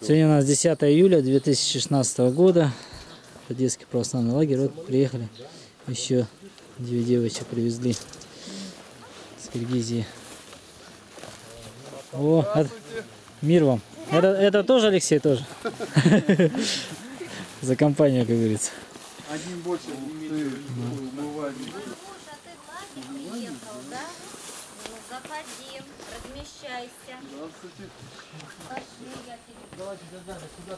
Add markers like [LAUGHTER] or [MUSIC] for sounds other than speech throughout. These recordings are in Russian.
Сегодня у нас 10 июля 2016 года. Одесский православный лагерь. Вот приехали. Еще две девочек привезли с Киргизии. О, это- мир вам. Это, это тоже Алексей тоже? За компанию, как говорится. Один больше умывать. Ну, заходи, размещайся. Пошли, я тебе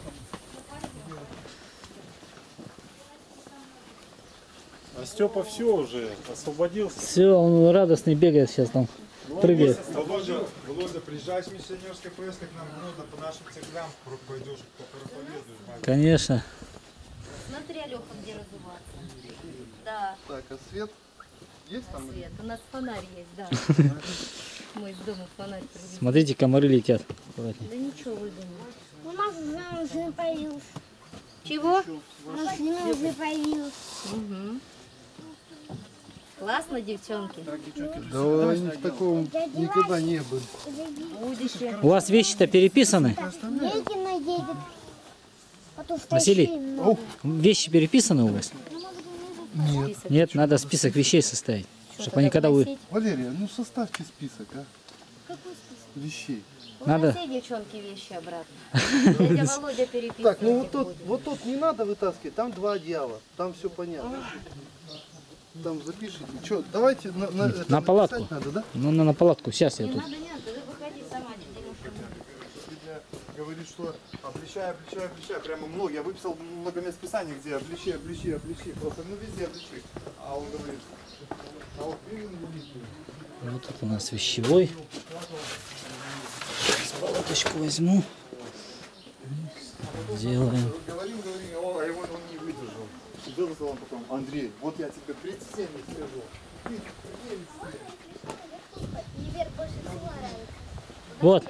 А Степа все уже, освободился. Все, он радостный бегает сейчас там. Прыгает. Володя, Володя, приезжай с миссионерской поездкой к нам, ну, да, по нашим цеглям пойдешь, проповедуешь. Конечно. Смотри, Алёха, где разуваться. Да, Так, а свет есть там? свет. У нас фонарь есть, да. [LAUGHS] Мы из дома фонарь привезли. Смотрите, комары летят. Аккуратнее. Да ничего выдумал. У нас уже появился. Чего? У нас уже появился. Угу. Классно, девчонки. Да они в таком никогда не были. Будете. У вас вещи-то переписаны? А Василий? Вещи переписаны у вас? Список. Нет, надо список вещей составить. Чтобы они когда вы... Валерия, ну составьте список, а? Вещей. Надо- Уноси, девчонки, вещи обратно. [LAUGHS] Дядя Володя переписывать Так, ну вот будет. вот тут не надо вытаскивать, там два одеяла, там все понятно. Там запишите. Что, давайте на, на, На палатку. надо, да? Ну, на, на палатку. Сейчас я Не тут. надо, не надо, вы выходи сама, дядя Лёша. Сегодня говорит, что обличай, обличай, обличай, прямо много. Я выписал много мест писания, где обличи, обличи, обличи. Просто, ну, везде обличи. А он говорит, а вот великий. Вот тут у нас вещевой. Сейчас палаточку возьму. Сделаем. Говорим, говорим, о, а его он не выдержал. И Выложил он потом, Андрей, вот я тебе 37 скажу. Вот,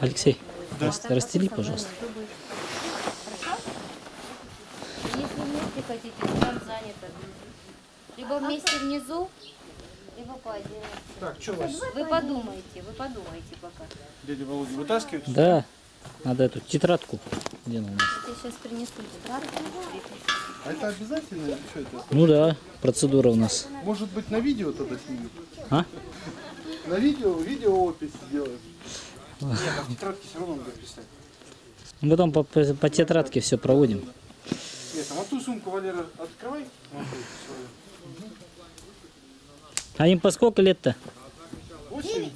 Алексей, рас- растели, Хорошо? пожалуйста. Хорошо? Если вместе хотите, там занято. Либо вместе внизу, либо по отдельности. Так, что вас, Вы подумайте, вы подумайте пока. дядя Володя, вытаскивают? Да, надо эту тетрадку. Где она у нас? Я сейчас принесу тетрадку. А это обязательно или что это? Ну да, процедура у нас. Может быть на видео тогда снимем? А? На видео, видео опись сделаем. Нет, а в тетрадке все равно надо писать. Мы Потом по, по- по тетрадке все проводим. Нет, а вот ту сумку, Валера, открывай. А им по сколько лет-то? 8?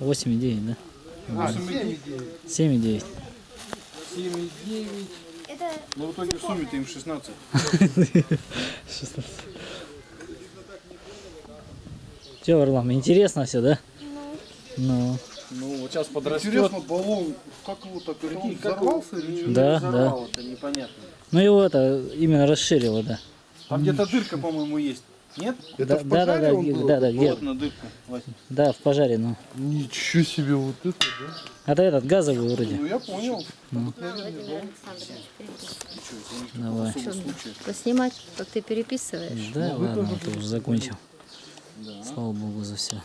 8 и 9, да? А, 7 и 9. 7 и 9. 7 и 9. Это Ну, в итоге в сумме-то им 16. Че, Варлам, интересно все, да? Ну, Ну, вот сейчас подрастет. Интересно, баллон, как его так, это он взорвался или что? не Да, взорвало, это непонятно. ну его это именно расширило, да. Там где-то дырка, по-моему, есть. Нет? Это да, в да, да, пожаре да, он где- был? да, да, где- Вот на дырку. Вася. да, в пожаре, ну. Ничего себе, вот это, да? Это этот газовый вроде. Ну я понял. Владимир Александрович, Давай. поснимать, как ты переписываешь. Да, ладно, ты уже закончил. Слава богу за все.